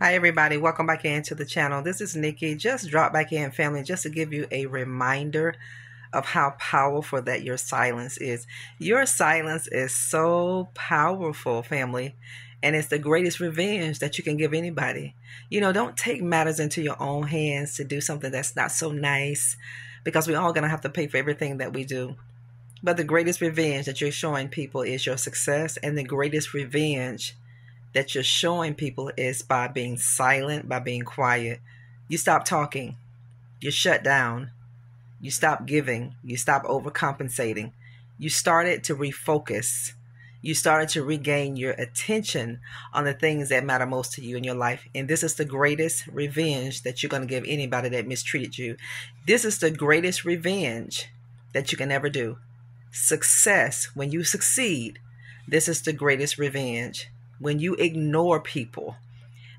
Hi everybody, welcome back into the channel. This is Nikki. Just drop back in family just to give you a reminder of how powerful that your silence is. Your silence is so powerful, family, and it's the greatest revenge that you can give anybody. You know, don't take matters into your own hands to do something that's not so nice because we're all going to have to pay for everything that we do. But the greatest revenge that you're showing people is your success, and the greatest revenge that you're showing people is by being silent, by being quiet. You stop talking, you shut down, you stop giving, you stop overcompensating. You started to refocus. You started to regain your attention on the things that matter most to you in your life. And this is the greatest revenge that you're going to give anybody that mistreated you. This is the greatest revenge that you can ever do. Success, when you succeed, this is the greatest revenge when you ignore people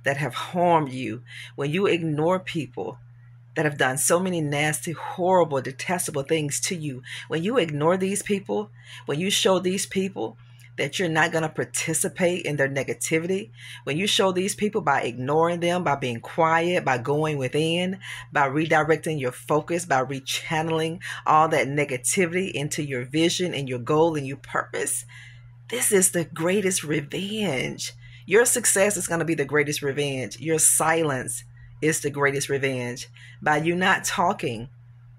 that have harmed you, when you ignore people that have done so many nasty, horrible, detestable things to you, when you ignore these people, when you show these people that you're not going to participate in their negativity, when you show these people by ignoring them, by being quiet, by going within, by redirecting your focus, by rechanneling all that negativity into your vision and your goal and your purpose, this is the greatest revenge. Your success is going to be the greatest revenge. Your silence is the greatest revenge. By you not talking,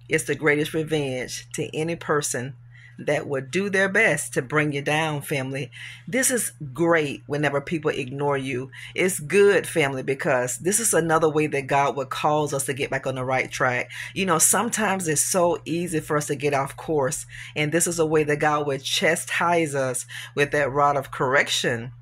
it's the greatest revenge to any person that would do their best to bring you down, family. This is great whenever people ignore you. It's good, family, because this is another way that God would cause us to get back on the right track. You know, sometimes it's so easy for us to get off course, and this is a way that God would chastise us with that rod of correction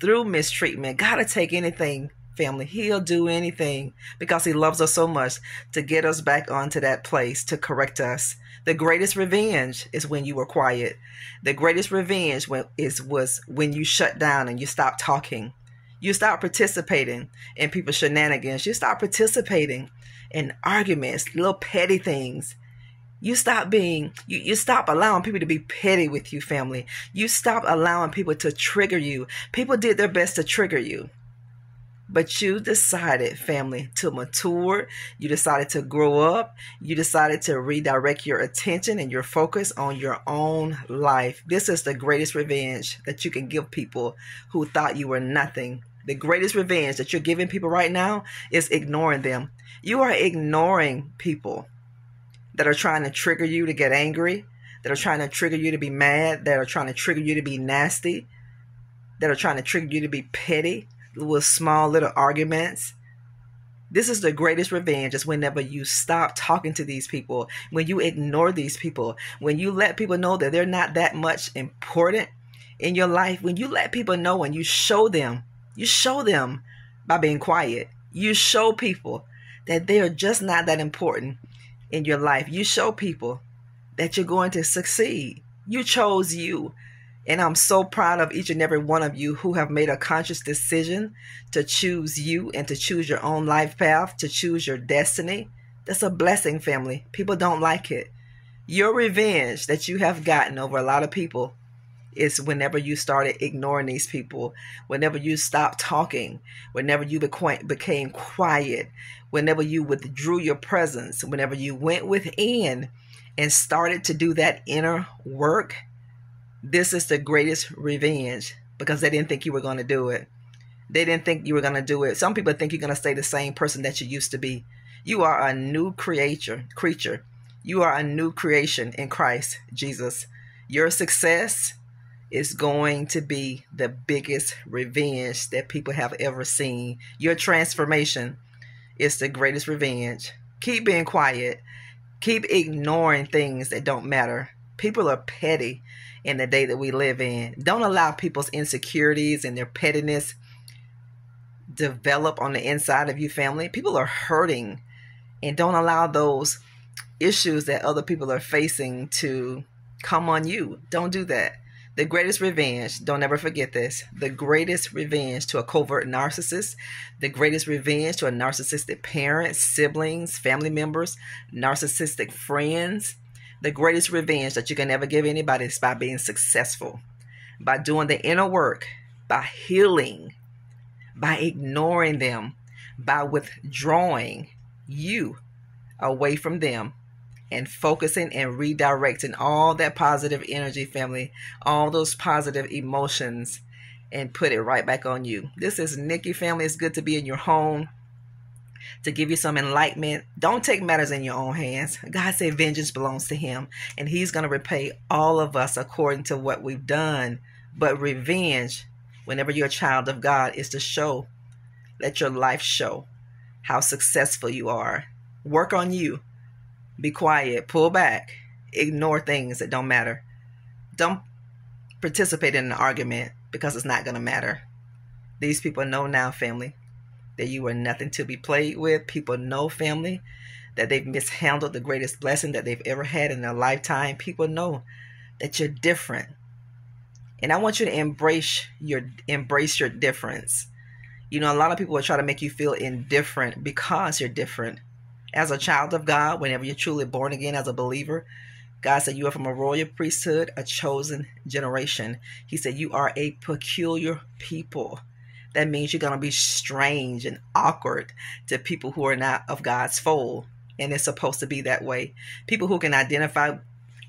through mistreatment. Gotta take anything family. He'll do anything because he loves us so much to get us back onto that place to correct us. The greatest revenge is when you were quiet. The greatest revenge when, is was when you shut down and you stopped talking. You stop participating in people's shenanigans. You stop participating in arguments, little petty things. You stop being, you, you stop allowing people to be petty with you, family. You stop allowing people to trigger you. People did their best to trigger you. But you decided, family, to mature. You decided to grow up. You decided to redirect your attention and your focus on your own life. This is the greatest revenge that you can give people who thought you were nothing. The greatest revenge that you're giving people right now is ignoring them. You are ignoring people that are trying to trigger you to get angry, that are trying to trigger you to be mad, that are trying to trigger you to be nasty, that are trying to trigger you to be petty with small little arguments. This is the greatest revenge is whenever you stop talking to these people, when you ignore these people, when you let people know that they're not that much important in your life, when you let people know and you show them, you show them by being quiet. You show people that they are just not that important in your life. You show people that you're going to succeed. You chose you. And I'm so proud of each and every one of you who have made a conscious decision to choose you and to choose your own life path, to choose your destiny. That's a blessing, family. People don't like it. Your revenge that you have gotten over a lot of people is whenever you started ignoring these people, whenever you stopped talking, whenever you became quiet, whenever you withdrew your presence, whenever you went within and started to do that inner work this is the greatest revenge because they didn't think you were going to do it. They didn't think you were going to do it. Some people think you're going to stay the same person that you used to be. You are a new creature, creature. You are a new creation in Christ Jesus. Your success is going to be the biggest revenge that people have ever seen. Your transformation is the greatest revenge. Keep being quiet. Keep ignoring things that don't matter. People are petty in the day that we live in. Don't allow people's insecurities and their pettiness develop on the inside of you, family. People are hurting, and don't allow those issues that other people are facing to come on you. Don't do that. The greatest revenge, don't ever forget this the greatest revenge to a covert narcissist, the greatest revenge to a narcissistic parent, siblings, family members, narcissistic friends, the greatest revenge that you can ever give anybody is by being successful, by doing the inner work, by healing, by ignoring them, by withdrawing you away from them and focusing and redirecting all that positive energy, family, all those positive emotions, and put it right back on you. This is Nikki, family. It's good to be in your home to give you some enlightenment. Don't take matters in your own hands. God said vengeance belongs to Him, and He's going to repay all of us according to what we've done. But revenge, whenever you're a child of God, is to show, let your life show how successful you are. Work on you. Be quiet, pull back, ignore things that don't matter. Don't participate in an argument because it's not going to matter. These people know now, family, that you are nothing to be played with. People know, family, that they've mishandled the greatest blessing that they've ever had in their lifetime. People know that you're different. And I want you to embrace your embrace your difference. You know, a lot of people will try to make you feel indifferent because you're different. As a child of God, whenever you're truly born again as a believer, God said you are from a royal priesthood, a chosen generation. He said you are a peculiar people that means you're going to be strange and awkward to people who are not of God's fold. And it's supposed to be that way. People who can identify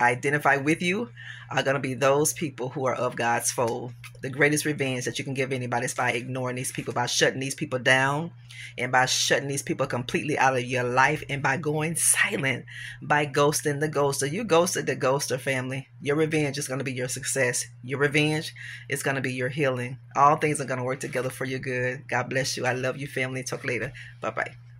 identify with you are going to be those people who are of God's fold. The greatest revenge that you can give anybody is by ignoring these people, by shutting these people down, and by shutting these people completely out of your life, and by going silent, by ghosting the ghoster. You ghosted the ghoster family. Your revenge is going to be your success. Your revenge is going to be your healing. All things are going to work together for your good. God bless you. I love you, family. Talk later. Bye bye.